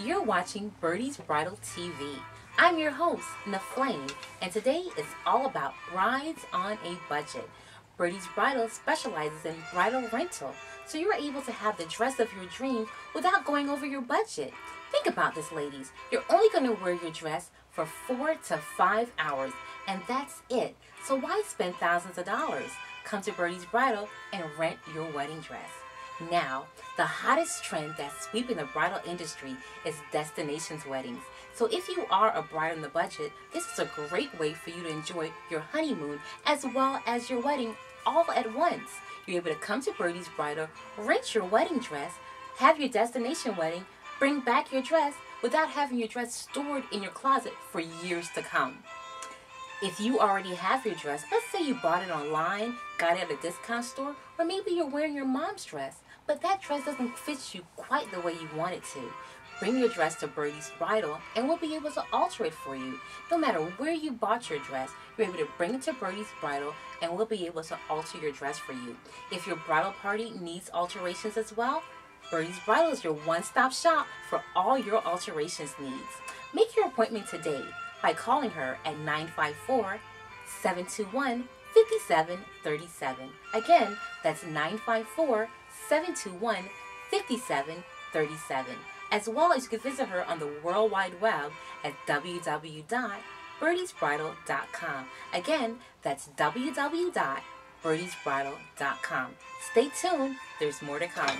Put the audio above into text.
You're watching Birdy's Bridal TV. I'm your host, NiFlame, and today is all about brides on a budget. Birdy's Bridal specializes in bridal rental, so you're able to have the dress of your dreams without going over your budget. Think about this, ladies. You're only going to wear your dress for four to five hours, and that's it. So why spend thousands of dollars? Come to Birdy's Bridal and rent your wedding dress. Now, the hottest trend that's sweeping the bridal industry is destinations weddings. So if you are a bride on the budget, this is a great way for you to enjoy your honeymoon as well as your wedding all at once. You're able to come to Birdy's Bridal, rent your wedding dress, have your destination wedding, bring back your dress without having your dress stored in your closet for years to come. If you already have your dress, let's say you bought it online, got it at a discount store, or maybe you're wearing your mom's dress, but that dress doesn't fit you quite the way you want it to. Bring your dress to Birdy's Bridal and we'll be able to alter it for you. No matter where you bought your dress, you're able to bring it to Birdy's Bridal and we'll be able to alter your dress for you. If your bridal party needs alterations as well, Birdy's Bridal is your one-stop shop for all your alterations needs. Make your appointment today by calling her at 954 721 5737. Again, that's 954 721 5737. As well as you can visit her on the World Wide Web at www.birdysbridal.com. Again, that's www.birdysbridal.com. Stay tuned, there's more to come.